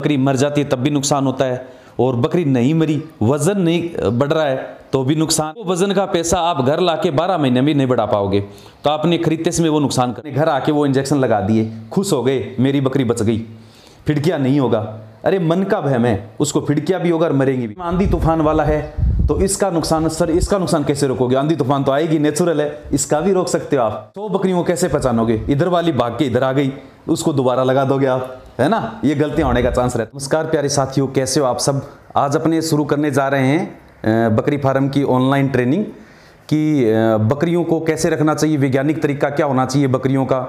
बकरी मर जाती है, तब भी नुकसान होता है। और बकरी नहीं मरी, वज़न नहीं बढ़ रहा है तो भी नुकसान। वो वज़न का पैसा आप घर लाके बारह महीने में नहीं बढ़ा पाओगे। तो आपने खरीदते समय वो नुकसान कर घर आके वो इंजेक्शन लगा दिए, खुश हो गए, मेरी बकरी बच गई। फिड़किया नहीं होगा। अरे, मन का भय है उसको फिड़किया भी होगा और मरेंगी भी। आंधी तूफ़ान वाला है तो इसका नुकसान, सर, इसका नुकसान कैसे रोकोगे? आंधी तूफ़ान तो आएगी नेचुरल है, इसका भी रोक सकते हो आप। तो बकरियों को कैसे पहचानोगे? इधर वाली भाग के इधर आ गई, उसको दोबारा लगा दोगे आप। है ना? ये गलतियाँ होने का चांस रहता है। नमस्कार प्यारे साथियों, कैसे हो आप सब? आज अपने शुरू करने जा रहे हैं बकरी फार्म की ऑनलाइन ट्रेनिंग कि बकरियों को कैसे रखना चाहिए, वैज्ञानिक तरीका क्या होना चाहिए बकरियों का?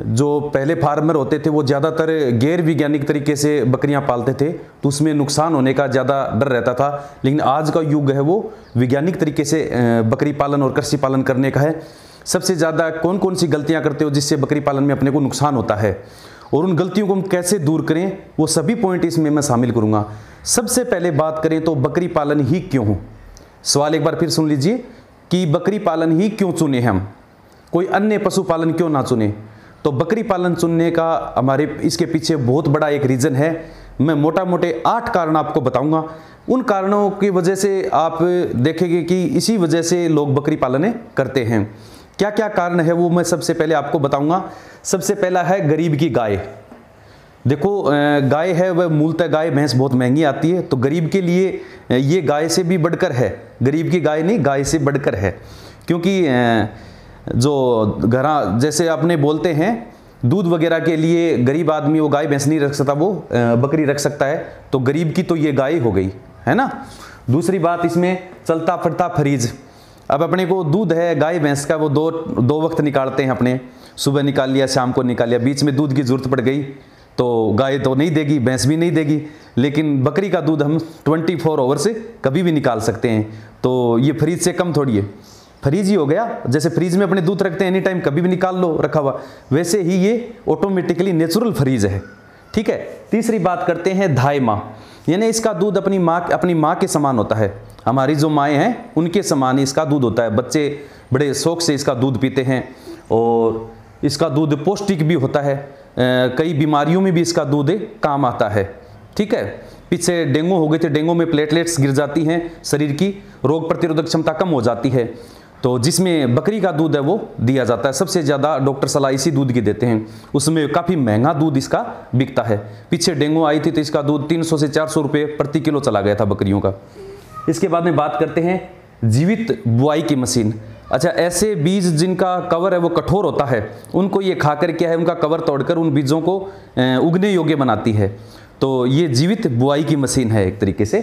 जो पहले फार्मर होते थे, वो ज़्यादातर गैर वैज्ञानिक तरीके से बकरियाँ पालते थे तो उसमें नुकसान होने का ज़्यादा डर रहता था। लेकिन आज का युग है वो वैज्ञानिक तरीके से बकरी पालन और कृषि पालन करने का है। सबसे ज़्यादा कौन कौन सी गलतियाँ करते हो जिससे बकरी पालन में अपने को नुकसान होता है? और उन गलतियों को हम कैसे दूर करें, वो सभी पॉइंट इसमें मैं शामिल करूँगा। सबसे पहले बात करें तो बकरी पालन ही क्यों हो? सवाल एक बार फिर सुन लीजिए कि बकरी पालन ही क्यों चुने हम? कोई अन्य पशुपालन क्यों ना चुने? तो बकरी पालन चुनने का हमारे, इसके पीछे बहुत बड़ा एक रीज़न है। मैं मोटा मोटे आठ कारण आपको बताऊँगा। उन कारणों की वजह से आप देखेंगे कि इसी वजह से लोग बकरी पालन करते हैं। क्या क्या कारण है वो मैं सबसे पहले आपको बताऊँगा। सबसे पहला है गरीब की गाय। देखो गाय है, वह मूलतः गाय, भैंस बहुत महँगी आती है तो गरीब के लिए ये गाय से भी बढ़कर है। गरीब की गाय नहीं, गाय से बढ़कर है। क्योंकि जो घरा, जैसे अपने बोलते हैं, दूध वगैरह के लिए गरीब आदमी वो गाय, भैंस नहीं रख सकता, वो बकरी रख सकता है तो गरीब की तो ये गाय हो गई, है ना? दूसरी बात इसमें चलता फिरता फरीज। अब अपने को दूध है, गाय, भैंस का वो दो दो वक्त निकालते हैं अपने। सुबह निकाल लिया, शाम को निकाल लिया। बीच में दूध की ज़रूरत पड़ गई तो गाय तो नहीं देगी, भैंस भी नहीं देगी, लेकिन बकरी का दूध हम 24 फोर आवर से कभी भी निकाल सकते हैं। तो ये फ्रीज से कम थोड़ी है। फ्रीज ही हो गया। जैसे फ्रीज में अपने दूध रखते हैं एनी टाइम कभी भी निकाल लो, रखा हुआ। वैसे ही ये ऑटोमेटिकली नेचुरल फ्रीज है। ठीक है? तीसरी बात करते हैं धाय माँ यानी इसका दूध अपनी माँ अपनी माँ के समान होता है। हमारी जो माएँ हैं, उनके समान इसका दूध होता है। बच्चे बड़े शौक से इसका दूध पीते हैं और इसका दूध पौष्टिक भी होता है। कई बीमारियों में भी इसका दूध काम आता है। ठीक है? पीछे डेंगू हो गए थे, डेंगू में प्लेटलेट्स गिर जाती हैं शरीर की, रोग प्रतिरोधक क्षमता कम हो जाती है। तो जिसमें बकरी का दूध है, वो दिया जाता है। सबसे ज़्यादा डॉक्टर सलाह इसी दूध की देते हैं। उसमें काफ़ी महँगा दूध इसका बिकता है। पीछे डेंगू आई थी तो इसका दूध 300 से 400 रुपए प्रति किलो चला गया था बकरियों का। इसके बाद में बात करते हैं जीवित बुआई की मशीन। अच्छा ऐसे बीज जिनका कवर है वो कठोर होता है उनको ये खाकर क्या है उनका कवर तोड़कर उन बीजों को उगने योग्य बनाती है। तो ये जीवित बुआई की मशीन है एक तरीके से।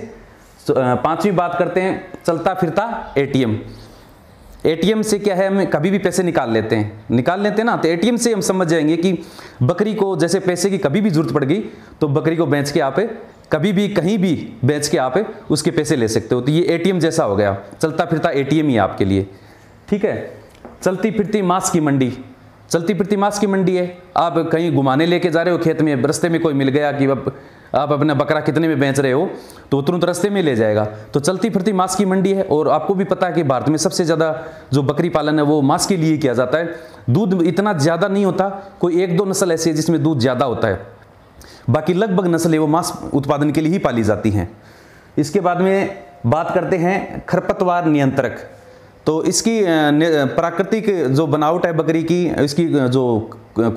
तो, पांचवी बात करते हैं चलता फिरता एटीएम। एटीएम से क्या है हम कभी भी पैसे निकाल लेते हैं। निकाल लेते हैं ना तो एटीएम से हम समझ जाएँगे कि बकरी को जैसे पैसे की कभी भी ज़रूरत पड़ गई तो बकरी को बेच के आप कभी भी, कहीं भी बेच के आप उसके पैसे ले सकते हो। तो ये एटीएम जैसा हो गया। चलता फिरता एटीएम ही आपके लिए। ठीक है? चलती फिरती मांस की मंडी। चलती फिरती मांस की मंडी है। आप कहीं घुमाने लेके जा रहे हो, खेत में, रस्ते में कोई मिल गया कि अब, आप अपना बकरा कितने में बेच रहे हो तो तुरंत रस्ते में ले जाएगा। तो चलती फिरती मांस की मंडी है और आपको भी पता है कि भारत में सबसे ज़्यादा जो बकरी पालन है, वो मांस के लिए किया जाता है। दूध इतना ज़्यादा नहीं होता, कोई एक दो नस्ल ऐसी है जिसमें दूध ज़्यादा होता है। बाकी लगभग नस्लें वो मांस उत्पादन के लिए ही पाली जाती हैं। इसके बाद में बात करते हैं खरपतवार नियंत्रक। तो इसकी प्राकृतिक जो बनावट है बकरी की, इसकी जो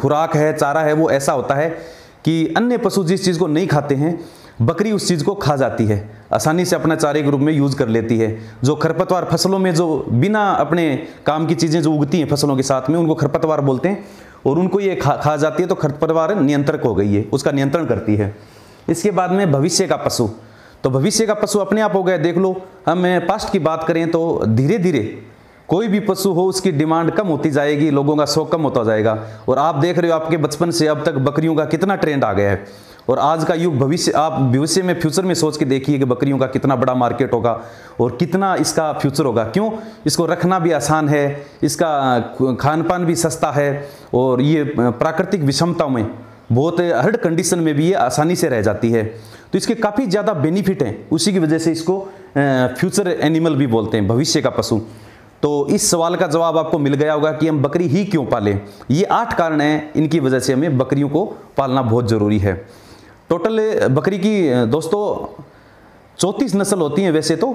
खुराक है, चारा है, वो ऐसा होता है कि अन्य पशु जिस चीज़ को नहीं खाते हैं बकरी उस चीज़ को खा जाती है, आसानी से अपना चारे के रूप में यूज़ कर लेती है। जो खरपतवार फ़सलों में जो बिना अपने काम की चीज़ें जो उगती हैं फ़सलों के साथ में, उनको खरपतवार बोलते हैं और उनको ये खा खा जाती है तो खरपतवार नियंत्रक हो गई है, उसका नियंत्रण करती है। इसके बाद में भविष्य का पशु। तो भविष्य का पशु अपने आप हो गया, देख लो हम पास्ट की बात करें तो धीरे धीरे कोई भी पशु हो, उसकी डिमांड कम होती जाएगी, लोगों का शौक कम होता जाएगा। और आप देख रहे हो, आपके बचपन से अब तक बकरियों का कितना ट्रेंड आ गया है। और आज का युग भविष्य, आप भविष्य में फ्यूचर में सोच के देखिए कि बकरियों का कितना बड़ा मार्केट होगा और कितना इसका फ्यूचर होगा। क्यों? इसको रखना भी आसान है, इसका खान पान भी सस्ता है और ये प्राकृतिक विषमताओं में बहुत हर्ड कंडीशन में भी ये आसानी से रह जाती है। तो इसके काफ़ी ज़्यादा बेनिफिट हैं, उसी की वजह से इसको फ्यूचर एनिमल भी बोलते हैं, भविष्य का पशु। तो इस सवाल का जवाब आपको मिल गया होगा कि हम बकरी ही क्यों पालें? ये आठ कारण हैं, इनकी वजह से हमें बकरियों को पालना बहुत ज़रूरी है। टोटल बकरी की दोस्तों, चौंतीस नस्ल होती हैं वैसे तो।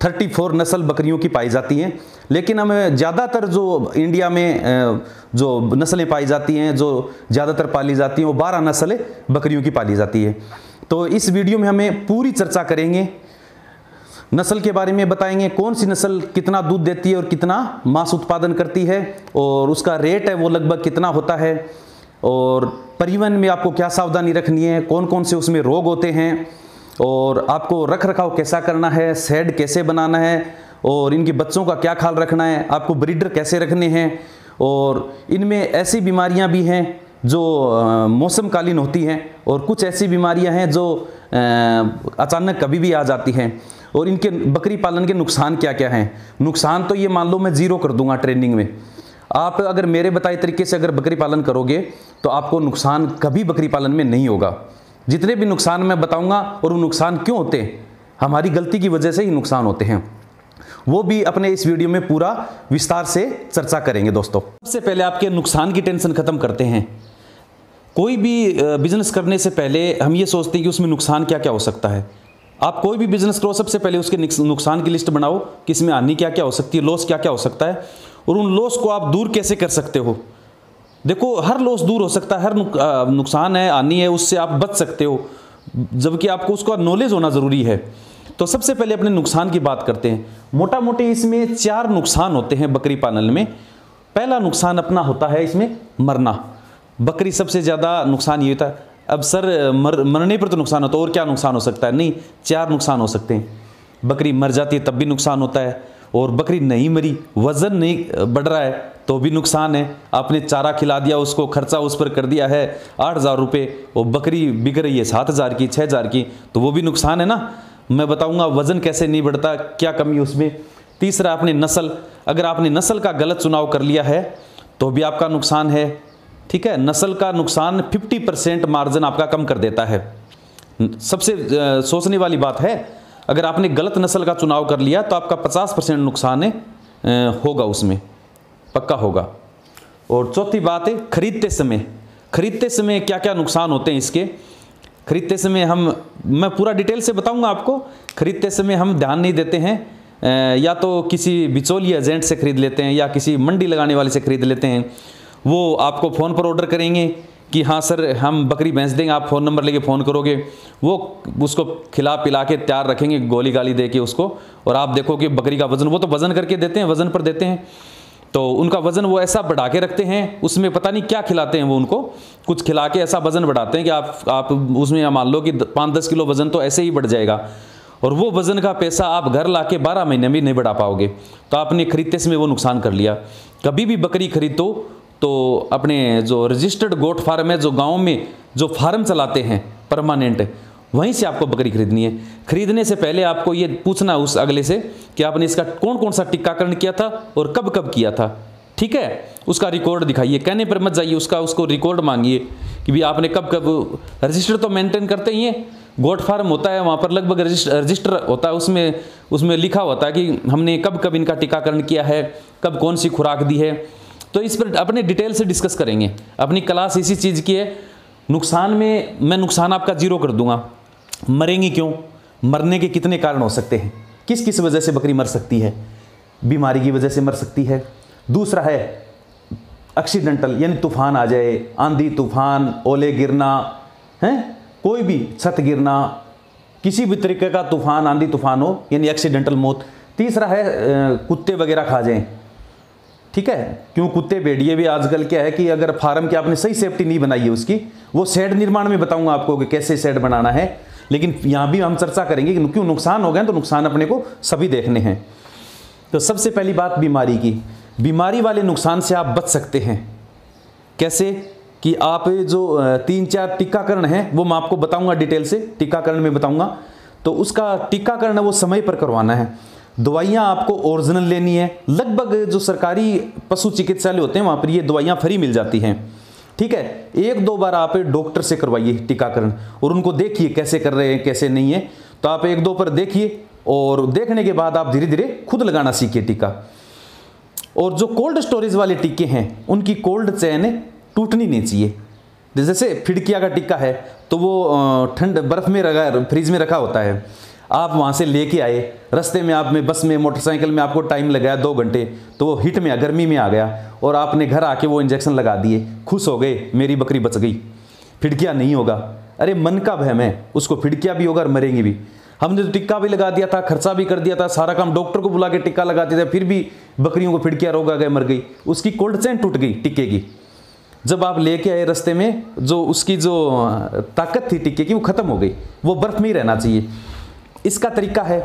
34 नस्ल बकरियों की पाई जाती हैं। लेकिन हमें ज़्यादातर जो इंडिया में जो नस्लें पाई जाती हैं, जो ज़्यादातर पाली जाती हैं, वो 12 नस्लें बकरियों की पाली जाती है। तो इस वीडियो में हमें पूरी चर्चा करेंगे। नस्ल के बारे में बताएँगे, कौन सी नस्ल कितना दूध देती है और कितना मांस उत्पादन करती है, और उसका रेट है वो लगभग कितना होता है। और परिवहन में आपको क्या सावधानी रखनी है? कौन कौन से उसमें रोग होते हैं? और आपको रख रखाव कैसा करना है? सेड कैसे बनाना है? और इनके बच्चों का क्या ख्याल रखना है? आपको ब्रीडर कैसे रखने हैं? और इनमें ऐसी बीमारियाँ भी हैं जो मौसमकालीन होती हैं और कुछ ऐसी बीमारियाँ हैं जो अचानक कभी भी आ जाती हैं। और इनके बकरी पालन के नुकसान क्या क्या हैं? नुकसान तो ये मान लो मैं ज़ीरो कर दूँगा ट्रेनिंग में। आप अगर मेरे बताए तरीके से अगर बकरी पालन करोगे तो आपको नुकसान कभी बकरी पालन में नहीं होगा। जितने भी नुकसान मैं बताऊँगा और वो नुकसान क्यों होते हैं, हमारी गलती की वजह से ही नुकसान होते हैं। वो भी अपने इस वीडियो में पूरा विस्तार से चर्चा करेंगे दोस्तों। सबसे पहले आपके नुकसान की टेंशन खत्म करते हैं। कोई भी बिज़नेस करने से पहले हम ये सोचते हैं कि उसमें नुकसान क्या क्या हो सकता है। आप कोई भी बिज़नेस करो, सबसे पहले उसके नुकसान की लिस्ट बनाओ, कि इसमें हानि क्या क्या हो सकती है, लॉस क्या क्या हो सकता है। और उन लॉस को आप दूर कैसे कर सकते हो? देखो, हर लॉस दूर हो सकता है, हर नुकसान है, हानि है, उससे आप बच सकते हो। जबकि आपको उसका नॉलेज होना ज़रूरी है। तो सबसे पहले अपने नुकसान की बात करते हैं। मोटा मोटे इसमें चार नुकसान होते हैं बकरी पालन में। पहला नुकसान अपना होता है इसमें मरना। बकरी सबसे ज़्यादा नुकसान ये होता है। अब सर, मर, मरने पर तो नुकसान होता है, और क्या नुकसान हो सकता है? नहीं, चार नुकसान हो सकते हैं। बकरी मर जाती है, तब भी नुकसान होता है। और बकरी नहीं मरी, वज़न नहीं बढ़ रहा है तो भी नुकसान है। आपने चारा खिला दिया, उसको खर्चा उस पर कर दिया है, आठ हज़ार रुपये और बकरी बिक रही है सात हज़ार की छः हज़ार की तो वो भी नुकसान है ना? मैं बताऊँगा, वज़न कैसे नहीं बढ़ता, क्या कमी उसमें? तीसरा, आपने नस्ल, अगर आपने नस्ल का गलत चुनाव कर लिया है तो भी आपका नुकसान है, ठीक है? नस्ल का नुकसान 50 परसेंट मार्जिन आपका कम कर देता है। सबसे सोचने वाली बात है अगर आपने गलत नस्ल का चुनाव कर लिया तो आपका 50 परसेंट नुकसान होगा उसमें, पक्का होगा। और चौथी बात है, खरीदते समय। खरीदते समय क्या क्या नुकसान होते हैं इसके? खरीदते समय हम, मैं पूरा डिटेल से बताऊँगा आपको। खरीदते समय हम ध्यान नहीं देते हैं या तो किसी बिचौली एजेंट से खरीद लेते हैं, या किसी मंडी लगाने वाले से खरीद लेते हैं। वो आपको फ़ोन पर ऑर्डर करेंगे कि हाँ सर, हम बकरी भैंस देंगे, आप फ़ोन नंबर लेके फ़ोन करोगे। वो उसको खिला पिला के तैयार रखेंगे, गोली गाली दे के उसको। और आप देखो कि बकरी का वज़न, वो तो वज़न करके देते हैं, वज़न पर देते हैं। तो उनका वज़न वो ऐसा बढ़ा के रखते हैं, उसमें पता नहीं क्या खिलाते हैं वो उनको। कुछ खिला के ऐसा वज़न बढ़ाते हैं कि आप आप उसमें मान लो कि पाँच दस किलो वज़न तो ऐसे ही बढ़ जाएगा। और वो वज़न का पैसा आप घर ला के बारह महीने में नहीं बढ़ा पाओगे। तो आपने खरीदते समय वो नुकसान कर लिया। कभी भी बकरी खरीदो तो अपने जो रजिस्टर्ड गोट फार्म है, जो गाँव में जो फार्म चलाते हैं परमानेंट वहीं से आपको बकरी खरीदनी है। खरीदने से पहले आपको ये पूछना उस अगले से कि आपने इसका कौन कौन सा टीकाकरण किया था और कब कब किया था। ठीक है? उसका रिकॉर्ड दिखाइए। कहने पर मत जाइए, उसका, उसको रिकॉर्ड मांगिए कि भी आपने कब कब रजिस्टर तो मेंटेन करते ही हैं। गोट फार्म होता है, वहाँ पर लगभग रजिस्टर रजिस्टर होता है, उसमें उसमें लिखा होता है कि हमने कब कब इनका टीकाकरण किया है, कब कौन सी खुराक दी है। तो इस पर अपने डिटेल से डिस्कस करेंगे। अपनी क्लास इसी चीज़ की है। नुकसान में मैं नुकसान आपका ज़ीरो कर दूँगा। मरेंगी क्यों? मरने के कितने कारण हो सकते हैं? किस किस वजह से बकरी मर सकती है? बीमारी की वजह से मर सकती है। दूसरा है एक्सीडेंटल यानी तूफ़ान आ जाए, आंधी, तूफ़ान, ओले गिरना, है? कोई भी छत गिरना, किसी भी तरीके का तूफ़ान, आंधी तूफ़ान हो, यानी एक्सीडेंटल मौत। तीसरा है कुत्ते वगैरह खा जाएँ। ठीक है? क्यों कुत्ते, भेड़िए भी आजकल क्या है कि अगर फार्म की आपने सही सेफ्टी नहीं बनाई है उसकी, वो शेड निर्माण में बताऊँगा आपको कि कैसे शेड बनाना है। लेकिन यहाँ भी हम चर्चा करेंगे कि क्यों नुकसान हो गए तो नुकसान अपने को सभी देखने हैं। तो सबसे पहली बात बीमारी की। बीमारी वाले नुकसान से आप बच सकते हैं। कैसे? कि आप जो तीन चार टीकाकरण है, वो मैं आपको बताऊँगा डिटेल से, टीकाकरण में बताऊँगा। तो उसका टीकाकरण वो समय पर करवाना है। दवाइयाँ आपको ओरिजिनल लेनी है। लगभग जो सरकारी पशु चिकित्सालय होते हैं, वहाँ पर ये दवाइयाँ फ्री मिल जाती हैं। ठीक है? एक दो बार आप डॉक्टर से करवाइए टीकाकरण और उनको देखिए कैसे कर रहे हैं, कैसे नहीं है। तो आप एक दो पर देखिए और देखने के बाद आप धीरे धीरे खुद लगाना सीखिए टीका। और जो कोल्ड स्टोरेज वाले टीके हैं, उनकी कोल्ड चैन टूटनी नहीं चाहिए। जैसे फिड़किया का टीका है तो वो ठंड बर्फ़ में रखा फ्रिज में रखा होता है। आप वहाँ से लेके आए, रास्ते में आप में बस में, मोटरसाइकिल में आपको टाइम लगाया दो घंटे तो वो हीट में, गर्मी में आ गया और आपने घर आके वो इंजेक्शन लगा दिए, खुश हो गए, मेरी बकरी बच गई। फिड़किया नहीं होगा। अरे मन का भयम है उसको फिड़किया भी होगा और मरेंगी भी। हमने तो टिक्का भी लगा दिया था, खर्चा भी कर दिया था, सारा काम डॉक्टर को बुला के टिक्का लगा दिया था, फिर भी बकरियों को फिड़किया रोग आ गए, मर गई। उसकी कोल्ड चैन टूट गई, टिक्के की। जब आप लेके आए रास्ते में, जो उसकी जो, ताकत थी टिक्के की, वो ख़त्म हो गई। वो बर्फ़ में ही रहना चाहिए। इसका तरीका है।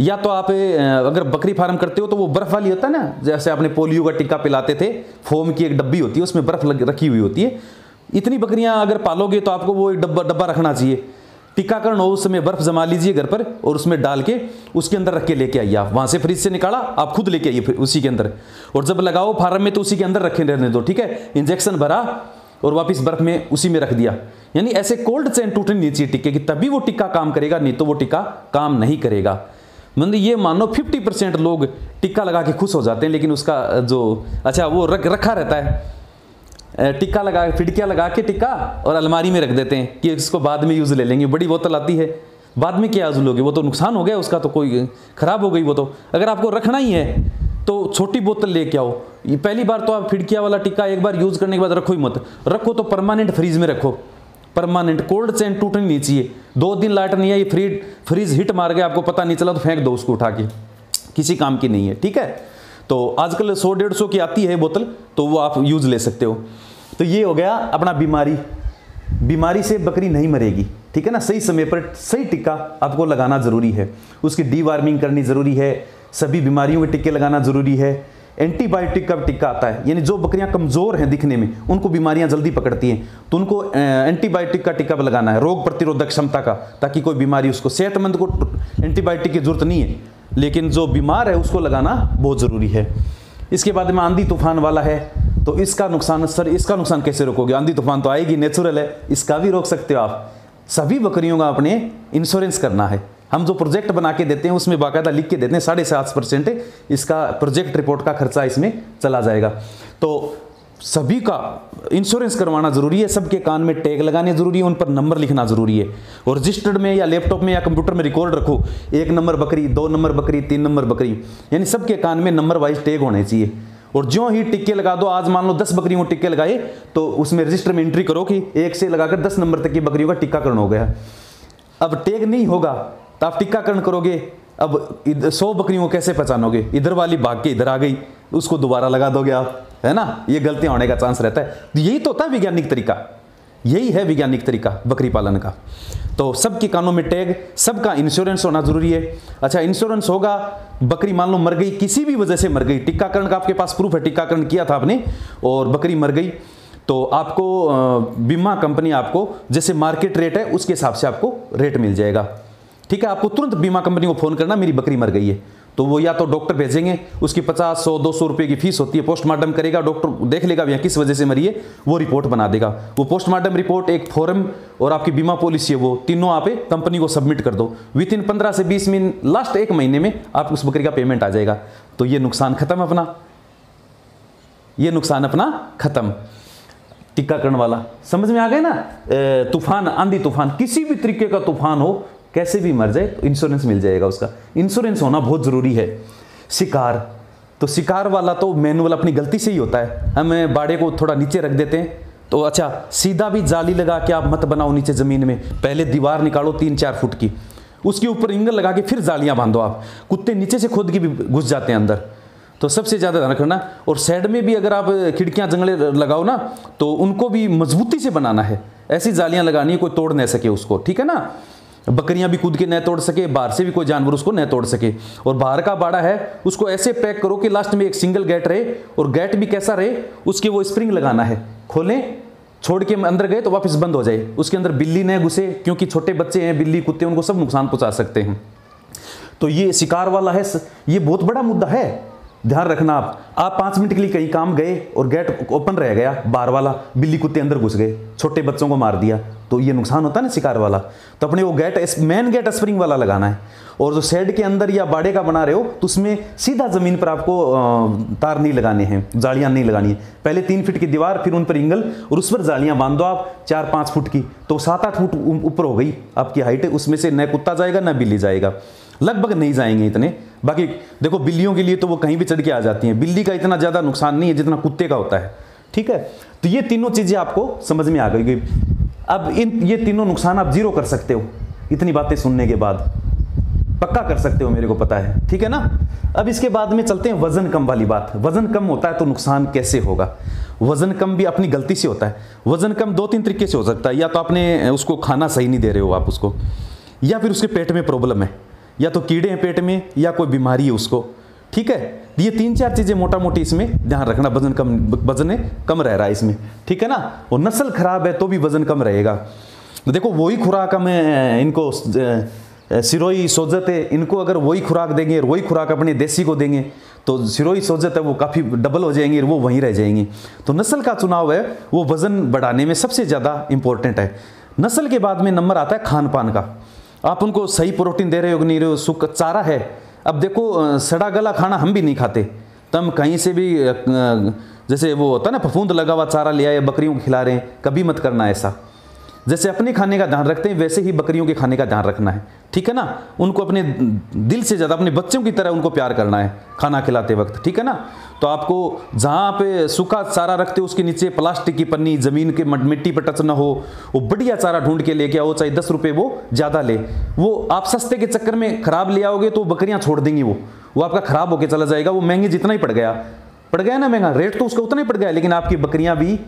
या तो आप अगर बकरी फार्म करते हो तो वो बर्फ़ वाली होता है ना, जैसे आपने पोलियो का टिक्का पिलाते थे, फोम की एक डब्बी होती है, उसमें बर्फ़ रखी हुई होती है। इतनी बकरियाँ अगर पालोगे तो आपको वो एक डब्बा डब्बा रखना चाहिए। टीकाकरण हो उस समय बर्फ़ जमा लीजिए घर पर और उसमें डाल के उसके अंदर रख के लेके आइए आप। वहाँ से फ्रिज से निकाला, आप खुद लेके आइए उसी के अंदर। और जब लगाओ फार्म में तो उसी के अंदर रखे रहने दो, ठीक है? इंजेक्शन भरा और वापस बर्फ़ में उसी में रख दिया। यानी ऐसे कोल्ड चैन टूटनी नहीं चाहिए टिक्के की, तभी वो टिक्का काम करेगा, नहीं तो वो टिक्का काम नहीं करेगा। मतलब ये मानो 50 परसेंट लोग टिक्का लगा के खुश हो जाते हैं, लेकिन उसका जो अच्छा वो रख, रखा रहता है। टिक्का लगा फिटकिया लगा के टिक्का और अलमारी में रख देते हैं कि इसको बाद में यूज़ ले लेंगे। बड़ी बोतल आती है, बाद में क्या यूज़ लोगे? वो तो नुकसान हो गया, उसका तो कोई ख़राब हो गई वो तो। अगर आपको रखना ही है तो छोटी बोतल लेके आओ। पहली बार तो आप फिड़किया वाला टिक्का एक बार यूज़ करने के बाद रखो ही मत। रखो तो परमानेंट फ्रीज में रखो। परमानेंट कोल्ड चैन टूटनी नहीं चाहिए। दो दिन लाइट नहीं आई फ्रीज फ्रीज हिट मार गया, आपको पता नहीं चला तो फेंक दो उसको उठा के। किसी काम की नहीं है, ठीक है? तो आजकल सौ डेढ़ सौ की आती है बोतल तो वो आप यूज़ ले सकते हो। तो ये हो गया अपना बीमारी। बीमारी से बकरी नहीं मरेगी, ठीक है ना? सही समय पर सही टिक्का आपको लगाना ज़रूरी है। उसकी डीवार्मिंग करनी ज़रूरी है। सभी बीमारियों के टिक्के लगाना ज़रूरी है। एंटीबायोटिक का टिक्का आता है? यानी जो बकरियाँ कमज़ोर हैं दिखने में, उनको बीमारियाँ जल्दी पकड़ती हैं। तो उनको एंटीबायोटिक का टिक्का लगाना है, रोग प्रतिरोधक क्षमता का, ताकि कोई बीमारी उसको सेहतमंद को, एंटीबायोटिक की ज़रूरत नहीं है, लेकिन जो बीमार है उसको लगाना बहुत ज़रूरी है। इसके बाद में आंधी तूफ़ान वाला है तो इसका नुकसान, सर, इसका नुकसान कैसे रोकोगे? आंधी तूफ़ान तो आएगी नेचुरल है, इसका भी रोक सकते हो आप। सभी बकरियों का अपने इंश्योरेंस करना है। हम जो प्रोजेक्ट बना के देते हैं, उसमें बाकायदा लिख के देते हैं, साढ़े सात परसेंट इसका प्रोजेक्ट रिपोर्ट का खर्चा इसमें चला जाएगा। तो सभी का इंश्योरेंस करवाना ज़रूरी है, सबके कान में टैग लगाने ज़रूरी है, उन पर नंबर लिखना ज़रूरी है। और रजिस्टर्ड में या लैपटॉप में या कंप्यूटर में रिकॉर्ड रखो, एक नंबर बकरी, दो नंबर बकरी, तीन नंबर बकरी, यानी सबके कान में नंबर वाइज टैग होने चाहिए। और जो ही टिक्के लगा दो, आज मान लो दस बकरियों टिक्के लगाए तो उसमें रजिस्टर में एंट्री करो कि एक से लगाकर दस नंबर तक की बकरियों का टीकाकरण हो गया। अब टैग नहीं होगा तो आप टीकाकरण करोगे, अब सौ बकरियों को कैसे पहचानोगे? इधर वाली भाग के इधर आ गई, उसको दोबारा लगा दोगे आप, है ना? ये गलतियाँ होने का चांस रहता है। तो यही तो होता है वैज्ञानिक तरीका। यही है वैज्ञानिक तरीका, बकरी पालन का। तो सबके कानों में टैग, सबका इंश्योरेंस होना ज़रूरी है। अच्छा इंश्योरेंस होगा, बकरी मान लो मर गई, किसी भी वजह से मर गई। टीकाकरण का आपके पास प्रूफ है, टीकाकरण किया था आपने, और बकरी मर गई। तो आपको बीमा कंपनी आपको, जैसे मार्केट रेट है, उसके हिसाब से आपको रेट मिल जाएगा। ठीक है, आपको तुरंत बीमा कंपनी को फ़ोन करना, मेरी बकरी मर गई है। तो वो या तो डॉक्टर भेजेंगे, उसकी पचास सौ, दो सौ रुपये की फ़ीस होती है, पोस्टमार्टम करेगा, डॉक्टर देख लेगा भैया किस वजह से मरी है, वो रिपोर्ट बना देगा। वो पोस्टमार्टम रिपोर्ट एक फॉर्म और आपकी बीमा पॉलिसी है वो, तीनों आप कंपनी को सबमिट कर दो। विद इन पंद्रह से बीस मिनट लास्ट एक महीने में आप उस बकरी का पेमेंट आ जाएगा। तो ये नुकसान खत्म अपना। ये नुकसान अपना खत्म। टीकाकरण वाला। समझ में आ गए ना? तूफ़ान, आंधी तूफ़ान, किसी भी तरीके का तूफ़ान हो कैसे भी मर जाए तो इंश्योरेंस मिल जाएगा उसका। इंश्योरेंस होना बहुत ज़रूरी है। शिकार तो शिकार वाला तो मैनुअल अपनी गलती से ही होता है। हम बाड़े को थोड़ा नीचे रख देते हैं। तो अच्छा सीधा भी जाली लगा के आप मत बनाओ नीचे ज़मीन में। पहले दीवार निकालो तीन चार फुट की। उसके ऊपर इंगल लगा के फिर जालियाँ बांधो आप। कुत्ते नीचे से खुद के भी घुस जाते हैं अंदर। तो सबसे ज़्यादा ध्यान रखना। और साइड में भी अगर आप खिड़कियाँ जंगले लगाओ ना तो उनको भी मजबूती से बनाना है। ऐसी जालियाँ लगानी है, कोई तोड़ नहीं सके उसको। ठीक है ना? बकरियाँ भी कूद के न तोड़ सके, बाहर से भी कोई जानवर उसको न तोड़ सके। और बाहर का बाड़ा है, उसको ऐसे पैक करो कि लास्ट में एक सिंगल गेट रहे और गेट भी कैसा रहे, उसके वो स्प्रिंग लगाना है। खोलें, छोड़ के अंदर गए तो वापस बंद हो जाए। उसके अंदर बिल्ली न घुसे, क्योंकि छोटे बच्चे हैं, बिल्ली, कुत्ते, उनको सब नुकसान पहुँचा सकते हैं। तो ये शिकार वाला है ये बहुत बड़ा मुद्दा है। ध्यान रखना आप। आप पाँच मिनट के लिए कहीं काम गए और गेट ओपन रह गया, बार वाला, बिल्ली कुत्ते अंदर घुस गए, छोटे बच्चों को मार दिया तो ये नुकसान होता है ना शिकार वाला। तो अपने वो गेट मेन गेट स्प्रिंग वाला लगाना है। और जो शेड के अंदर या बाड़े का बना रहे हो तो उसमें सीधा ज़मीन पर आपको तार नहीं लगाने हैं, जालियाँ नहीं लगानी है। पहले तीन फीट की दीवार, फिर उन पर इंगल, और उस पर जालियाँ बाँध दो आप चार पाँच फुट की। तो सात आठ फुट ऊपर हो गई आपकी हाइट उसमें से न कुत्ता जाएगा, न बिल्ली जाएगा। लगभग नहीं जाएँगे इतने। बाकी देखो, बिल्लियों के लिए तो वो कहीं भी चढ़ के आ जाती हैं। बिल्ली का इतना ज़्यादा नुकसान नहीं है जितना कुत्ते का होता है। ठीक है? तो ये तीनों चीज़ें आपको समझ में आ गई अब इन, ये तीनों नुकसान आप ज़ीरो कर सकते हो, इतनी बातें सुनने के बाद। पक्का कर सकते हो, मेरे को पता है। ठीक है ना? अब इसके बाद में चलते हैं वज़न कम वाली बात। वज़न कम होता है तो नुकसान कैसे होगा? वज़न कम भी अपनी गलती से होता है। वज़न कम दो तीन तरीके से हो सकता है। या तो आपने उसको खाना सही नहीं दे रहे हो आप उसको, या फिर उसके पेट में प्रॉब्लम है। या तो कीड़े हैं पेट में, या कोई बीमारी है उसको। ठीक है? ये तीन चार चीज़ें मोटा मोटी इसमें ध्यान रखना, वज़न कम वज़न कम रह रहा है इसमें। ठीक है ना? और नस्ल खराब है तो भी वज़न कम रहेगा। देखो, वही खुराक हमें इनको सिरोई सोजत है, इनको अगर वही खुराक देंगे और वही खुराक अपने देसी को देंगे तो सिरोई सोजत है, वो काफ़ी डबल हो जाएँगे और वो वहीं रह जाएँगे। तो नस्ल का चुनाव है, वो वज़न बढ़ाने में सबसे ज़्यादा इंपॉर्टेंट है। नस्ल के बाद में नंबर आता है खान पान का। आप उनको सही प्रोटीन दे रहे हो नहीं रहे हो, सुख चारा है। अब देखो सड़ा गला खाना हम भी नहीं खाते। तो हम कहीं से भी जैसे वो होता है ना, फफूंद लगा हुआ चारा ले आए, बकरियों को खिला रहे हैं, कभी मत करना ऐसा। जैसे अपने खाने का ध्यान रखते हैं, वैसे ही बकरियों के खाने का ध्यान रखना है। ठीक है ना? उनको अपने दिल से ज़्यादा, अपने बच्चों की तरह उनको प्यार करना है, खाना खिलाते वक्त। ठीक है ना? तो आपको जहाँ पे सूखा चारा रखते हो, उसके नीचे प्लास्टिक की पन्नी, ज़मीन के मिट्टी पर टच ना हो, वो बढ़िया चारा ढूंढ के लेके आओ, चाहे दस रुपये वो ज़्यादा ले। वो आप सस्ते के चक्कर में ख़राब ले आओगे तो बकरियाँ छोड़ देंगी वो। वो आपका ख़राब होकर चला जाएगा, वो महँगे जितना ही पड़ गया। पड़ गया ना महँगा? रेट तो उसका उतना ही पड़ गया, लेकिन आपकी बकरियाँ भी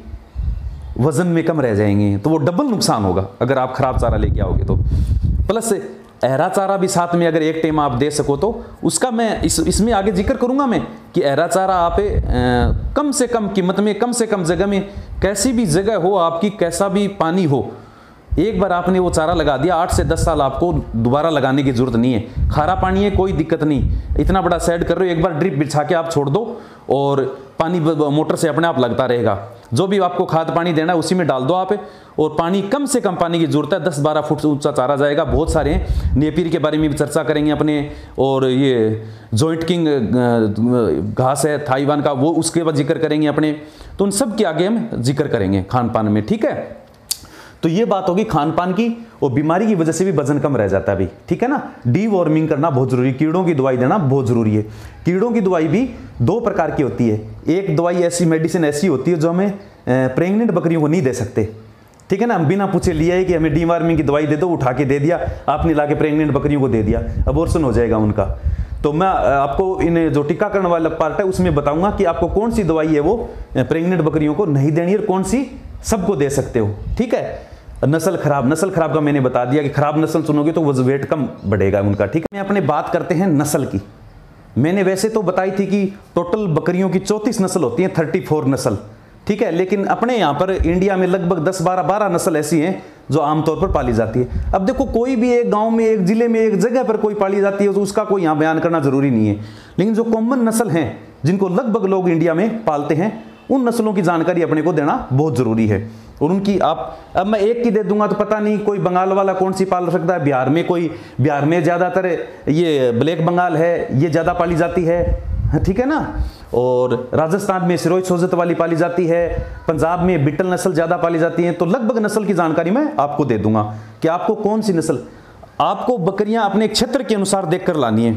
वज़न में कम रह जाएँगे तो वो डबल नुकसान होगा, अगर आप खराब चारा लेके आओगे तो। प्लस अहरा चारा भी साथ में अगर एक टाइम आप दे सको तो उसका मैं इस, इसमें आगे ज़िक्र करूँगा मैं कि अहरा चारा आप कम से कम कीमत में, कम से कम जगह में कैसी भी जगह हो आपकी, कैसा भी पानी हो, एक बार आपने वो चारा लगा दिया, आठ से दस साल आपको दोबारा लगाने की ज़रूरत नहीं है। खारा पानी है, कोई दिक्कत नहीं। इतना बड़ा सेड कर रहे हो, एक बार ड्रिप बिछा के आप छोड़ दो और पानी मोटर से अपने आप लगता रहेगा। जो भी आपको खाद पानी देना है, उसी में डाल दो आप। और पानी कम से कम पानी की ज़रूरत है, दस बारह फुट ऊँचा चारा जाएगा। बहुत सारे हैं। नेपीर के बारे में भी चर्चा करेंगे अपने। और ये जॉइंट किंग घास है, थाईवान का, वो उसके बाद ज़िक्र करेंगे अपने। तो उन सब के आगे हम ज़िक्र करेंगे खान पान में, ठीक है? तो ये बात होगी खान पान की, और बीमारी की वजह से भी वज़न कम रह जाता है अभी। ठीक है ना? डी वार्मिंग करना बहुत ज़रूरी कीड़ों की दवाई देना बहुत ज़रूरी है। कीड़ों की दवाई भी दो प्रकार की होती है। एक दवाई ऐसी मेडिसिन ऐसी होती है जो हमें प्रेग्नेंट बकरियों को नहीं दे सकते। ठीक है ना? हम बिना पूछे लिया है कि हमें डी वार्मिंग की दवाई दे दो, उठा के दे दिया, आपने ला के प्रेगनेंट बकरियों को दे दिया। अबोर्सन हो जाएगा उनका। तो मैं आपको इन, जो टीकाकरण वाला पार्ट है, उसमें बताऊँगा कि आपको कौन सी दवाई है वो प्रेग्नेंट बकरियों को नहीं देनी और कौन सी सबको दे सकते हो, ठीक है? नस्ल खराब नस्ल खराब का मैंने बता दिया कि खराब नस्ल सुनोगे तो वो वेट कम बढ़ेगा उनका, ठीक है? मैं अपने बात करते हैं नस्ल की। मैंने वैसे तो बताई थी कि टोटल बकरियों की चौंतीस नस्ल होती है थर्टी फोर नस्ल, ठीक है? लेकिन अपने यहाँ पर इंडिया में लगभग दस, बारह बारह नस्ल ऐसी हैं जो आमतौर पर पाली जाती है। अब देखो, कोई भी एक गाँव में, एक ज़िले में, एक जगह पर कोई पाली जाती है तो उसका कोई यहाँ बयान करना ज़रूरी नहीं है। लेकिन जो कॉमन नस्ल हैं, जिनको लगभग लोग इंडिया में पालते हैं उन नस्लों की जानकारी अपने को देना बहुत ज़रूरी है। और उनकी आप, अब मैं एक की दे दूँगा तो पता नहीं कोई बंगाल वाला कौन सी पाल सकता है। बिहार में कोई, बिहार में ज़्यादातर ये ब्लैक बंगाल है, ये ज़्यादा पाली जाती है, ठीक है ना? और राजस्थान में सिरोही सोजत वाली पाली जाती है, पंजाब में बिटल नस्ल ज़्यादा पाली जाती है तो लगभग नस्ल की जानकारी मैं आपको दे दूँगा कि आपको कौन सी नस्ल, आपको बकरियाँ अपने क्षेत्र के अनुसार देखकर लानी है।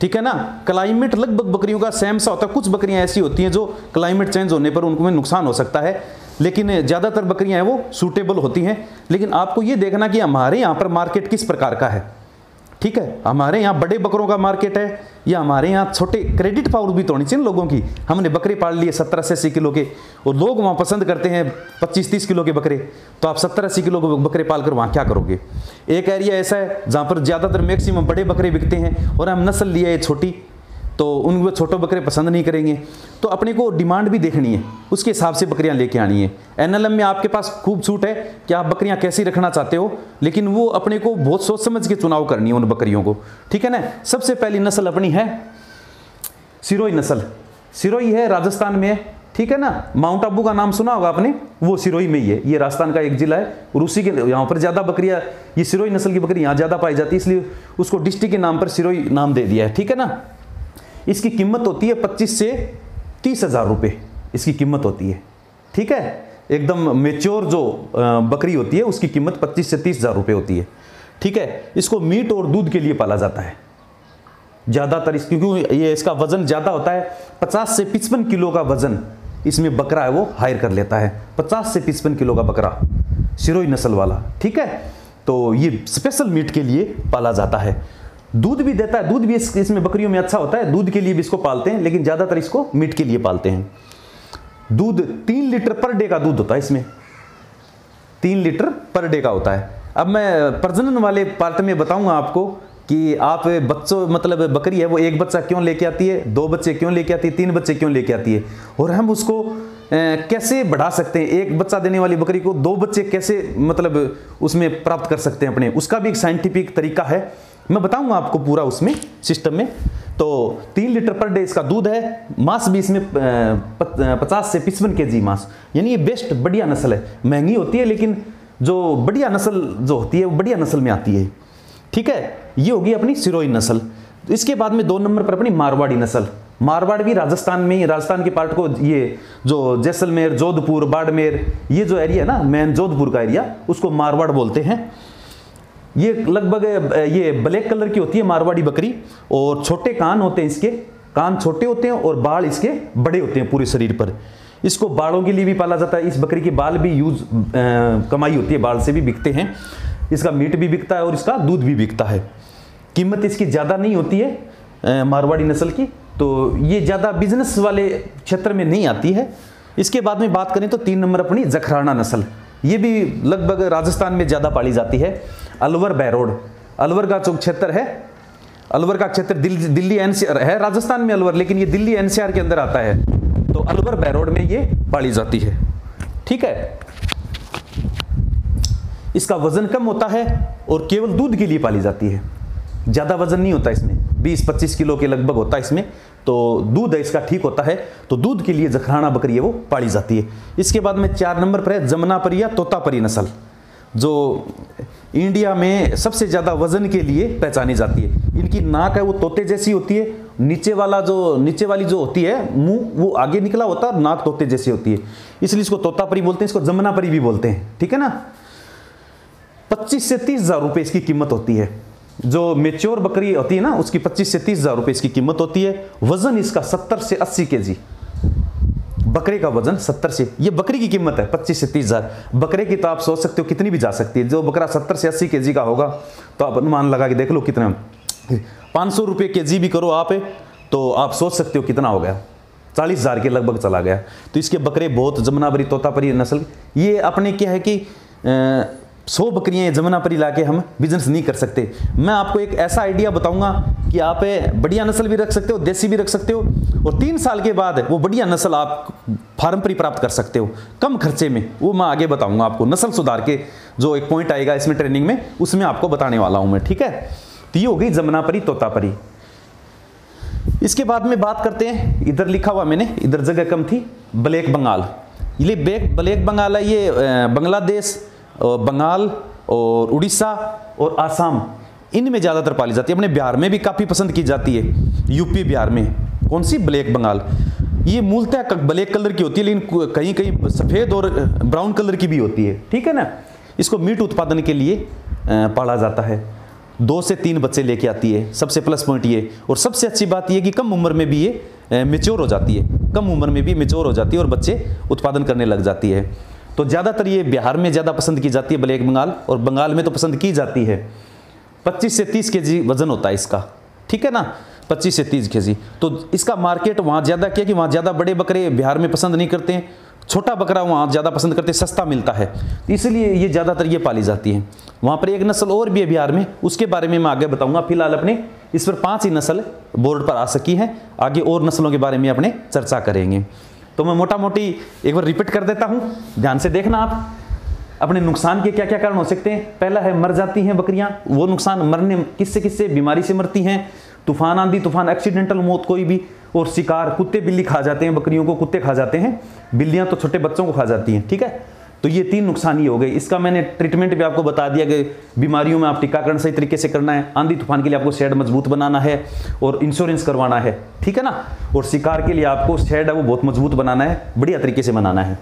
ठीक है ना? क्लाइमेट लगभग बकरियों का सेम सा होता है। कुछ बकरियाँ ऐसी होती हैं जो क्लाइमेट चेंज होने पर उनको में नुकसान हो सकता है। लेकिन ज़्यादातर बकरियाँ हैं वो सूटेबल होती हैं। लेकिन आपको ये देखना कि हमारे यहाँ पर मार्केट किस प्रकार का है। ठीक है, हमारे यहाँ बड़े बकरों का मार्केट है, या हमारे यहाँ छोटे क्रेडिट पावर भी तो होनी चाहिए लोगों की। हमने बकरे पाल लिए सत्तर अस्सी किलो के, और लोग वहाँ पसंद करते हैं पच्चीस तीस किलो के बकरे। तो आप सत्तर अस्सी किलो के बकरे पाल कर वहाँ क्या करोगे? एक एरिया ऐसा है जहाँ पर ज़्यादातर मैक्सिमम बड़े बकरे बिकते हैं, और हम नस्ल है छोटी। तो उन छोटे बकरे पसंद नहीं करेंगे। तो अपने को डिमांड भी देखनी है। उसके हिसाब से बकरियाँ लेके आनी है। एनएलएम में आपके पास खूब छूट है कि आप बकरियाँ कैसी रखना चाहते हो, लेकिन वो अपने को बहुत सोच समझ के चुनाव करनी है उन बकरियों को। ठीक है ना? सबसे पहली नस्ल अपनी है सिरोई नस्ल। सिरोई है, राजस्थान में है। ठीक है ना? माउंट आबू का नाम सुना होगा आपने? वो सिरोई में ही है। ये राजस्थान का एक जिला है। और उसी के यहाँ पर ज़्यादा बकरियाँ, ये सिरोई नस्ल की बकरी यहाँ ज़्यादा पाई जाती है, इसलिए उसको डिस्ट्रिक्ट के नाम पर सिरोई नाम दे दिया है। ठीक है ना? इसकी कीमत होती है पच्चीस से तीस हज़ार रुपये इसकी कीमत होती है। ठीक है? एकदम मेच्योर जो बकरी होती है, उसकी कीमत पच्चीस से तीस हज़ार रुपये होती है। ठीक है? इसको मीट और दूध के लिए पाला जाता है। ज़्यादातर इस, क्योंकि ये इसका वज़न ज़्यादा होता है। पचास से पिचपन किलो का वज़न इसमें बकरा है, वो हायर कर लेता है। पचास से पिचपन किलो का बकरा सिरोई नस्ल वाला। ठीक है? तो ये स्पेशल मीट के लिए पाला जाता है। दूध भी देता है दूध भी इस, इसमें बकरियों में अच्छा होता है दूध के लिए भी इसको पालते हैं लेकिन ज़्यादातर इसको मीट के लिए पालते हैं। दूध तीन लीटर पर डे का दूध होता है इसमें। तीन लीटर पर डे का होता है। अब मैं प्रजनन वाले पार्ट में बताऊँगा आपको कि आप बच्चों मतलब बकरी है वो एक बच्चा क्यों लेके आती है दो बच्चे क्यों लेके आती है तीन बच्चे क्यों लेके आती है और हम उसको कैसे बढ़ा सकते हैं? एक बच्चा देने वाली बकरी को दो बच्चे कैसे मतलब उसमें प्राप्त कर सकते हैं अपने? उसका भी एक साइंटिफिक तरीका है मैं बताऊँगा आपको पूरा उसमें सिस्टम में। तो तीन लीटर पर डे इसका दूध है, मांस भी इसमें पचास से पिचपन के जी मांस। यानी ये बेस्ट बढ़िया नस्ल है। महँगी होती है, लेकिन जो बढ़िया नस्ल जो होती है, वो बढ़िया नस्ल में आती है। ठीक है? ये होगी अपनी सिरोई नस्ल। इसके बाद में दो नंबर पर अपनी मारवाड़ी नस्ल। मारवाड़ भी राजस्थान में राजस्थान के पार्ट को ये जो जैसलमेर, जोधपुर, बाड़मेर, ये जो एरिया है ना मेन जोधपुर का एरिया उसको मारवाड़ बोलते हैं। ये लगभग ये ब्लैक कलर की होती है मारवाड़ी बकरी और छोटे कान होते हैं इसके, कान छोटे होते हैं और बाल इसके बड़े होते हैं पूरे शरीर पर। इसको बालों के लिए भी पाला जाता है, इस बकरी के बाल भी यूज़ कमाई होती है, बाल से भी बिकते हैं। इसका मीट भी बिकता है और इसका दूध भी बिकता है। कीमत इसकी ज़्यादा नहीं होती है मारवाड़ी नस्ल की तो ये ज़्यादा बिज़नेस वाले क्षेत्र में नहीं आती है। इसके बाद में बात करें तो तीन नंबर अपनी जखराना नस्ल, ये भी लगभग राजस्थान में ज़्यादा पाली जाती है। अलवर बैरोड अलवर का जो क्षेत्र है, अलवर का क्षेत्र दिल्ली दिल्ली एनसीआर है, राजस्थान में अलवर, लेकिन ये दिल्ली एनसीआर के अंदर आता है। तो अलवर बैरोड में ये पाली जाती है। ठीक है? इसका वज़न कम होता है और केवल दूध के लिए पाली जाती है। ज़्यादा वज़न नहीं होता इसमें। 20-25 किलो के लगभग होता है इसमें। तो दूध है, इसका ठीक होता है। तो दूध के लिए जखराना बकरी है, वो पाली जाती है। इसके बाद में चार नंबर पर है जमनापरी या तोतापरी नस्ल। जो इंडिया में सबसे ज़्यादा वज़न के लिए पहचानी जाती है। इनकी नाक है, वो तोते जैसी होती है। नीचे वाला जो, नीचे वाली जो होती है, मुँह, वो आगे निकला होता है नाक तोते जैसी होती है। इसलिए इसको तोतापरी बोलते हैं, इसको जमनापरी भी बोलते हैं। ठीक है ना? पच्चीस से तीस हज़ार रुपये इसकी कीमत होती है। जो मेच्योर बकरी होती है ना, उसकी पच्चीस से तीस हज़ार रुपये इसकी कीमत होती है। वज़न इसका सत्तर से अस्सी के जी बकरे का वज़न सत्तर से, ये बकरी की कीमत है, पच्चीस से तीस हज़ार। बकरे की तो आप सोच सकते हो कितनी भी जा सकती है। जो बकरा सत्तर से अस्सी के जी का होगा तो आप अनुमान लगा के देख लो कितना। पाँच सौ रुपये के जी भी करो आप तो आप सोच सकते हो कितना हो गया। चालीस हज़ार के लगभग चला गया। तो इसके बकरे बहुत जमुनाबरी तोतापरी नस्ल। ये अपने क्या है कि सौ बकरियाँ जमुना पर ला के हम बिज़नेस नहीं कर सकते। मैं आपको एक ऐसा आइडिया बताऊँगा कि आप बढ़िया नस्ल भी रख सकते हो, देसी भी रख सकते हो, और तीन साल के बाद वो बढ़िया नस्ल आप फार्म पर प्राप्त कर सकते हो, कम खर्चे में। वो मैं आगे बताऊँगा आपको, नस्ल सुधार के जो एक पॉइंट आएगा इसमें ट्रेनिंग में, उसमें आपको बताने वाला हूँ मैं, ठीक है? तो ये हो गई जमुनापरी तोतापरी इसके बाद में बात करते हैं, इधर लिखा हुआ मैंने, इधर जगह कम थी, ब्लैक बंगाल। ये ब्लैक ब्लैक बंगाल है, ये बांग्लादेश बंगाल, और उड़ीसा, और आसाम। इनमें ज़्यादातर पाली जाती है। अपने बिहार में भी काफ़ी पसंद की जाती है। यूपी, बिहार में। कौन सी? ब्लैक बंगाल। ये मूलतः ब्लैक कलर की होती है, लेकिन कहीं कहीं सफ़ेद और ब्राउन कलर की भी होती है। ठीक है ना? इसको मीट उत्पादन के लिए पाला जाता है। दो से तीन बच्चे लेके आती है। सबसे प्लस पॉइंट ये। और सबसे अच्छी बात ये कि कम उम्र में भी ये मेच्योर हो जाती है। कम उम्र में भी मेच्योर हो जाती है और बच्चे उत्पादन करने लग जाती है। तो ज़्यादातर ये बिहार में ज़्यादा पसंद की जाती है ब्लैक बंगाल, और बंगाल में तो पसंद की जाती है। 25 से 30 के वज़न होता है इसका। ठीक है ना? 25 से 30 के तो इसका मार्केट वहाँ ज़्यादा क्या कि वहाँ ज़्यादा बड़े बकरे बिहार में पसंद नहीं करते हैं? छोटा बकरा वहाँ ज़्यादा पसंद करते सस्ता मिलता है। इसलिए ये ज़्यादातर ये पाली जाती है। वहाँ पर एक नस्ल और भी है बिहार में। उसके बारे में मैं आगे बताऊँगा। फ़िलहाल अपने इस पर पाँच ही नस्ल बोर्ड पर आ सकी हैं। आगे और नस्लों के बारे में अपने चर्चा करेंगे। तो मैं मोटा मोटी एक बार रिपीट कर देता हूँ। ध्यान से देखना आप। अपने नुकसान के क्या क्या कारण हो सकते हैं? पहला है, मर जाती हैं बकरियाँ। वो नुकसान मरने किससे किससे बीमारी से मरती हैं। तूफ़ान आंधी, तूफ़ान एक्सीडेंटल मौत कोई भी। और शिकार, कुत्ते बिल्ली खा जाते हैं, बकरियों को कुत्ते खा जाते हैं। बिल्लियाँ तो छोटे बच्चों को खा जाती हैं, ठीक है? तो ये तीन नुकसान ही हो गए। इसका मैंने ट्रीटमेंट भी आपको बता दिया कि बीमारियों में आप टीकाकरण सही तरीके से करना है। आंधी तूफ़ान के लिए आपको शेड मज़बूत बनाना है और इंश्योरेंस करवाना है, ठीक है ना? और शिकार के लिए आपको शेड है, वो बहुत मज़बूत बनाना है, बढ़िया तरीके से बनाना है।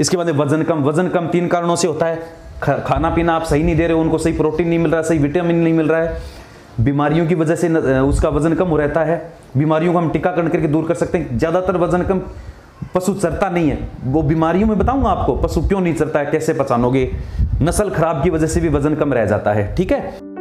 इसके बाद वज़न कम वज़न कम तीन कारणों से होता है। खाना पीना आप सही नहीं दे रहे हो, उनको सही प्रोटीन नहीं मिल रहा सही विटामिन नहीं मिल रहा है। बीमारियों की वजह से उसका वज़न कम हो रहता है। बीमारियों को हम टीकाकरण करके दूर कर सकते हैं। ज़्यादातर वज़न कम पशु चरता नहीं है। वो बीमारियों में बताऊँगा आपको, पशु क्यों नहीं चरता है, कैसे पहचानोगे? नस्ल खराब की वजह से भी वज़न कम रह जाता है, ठीक है?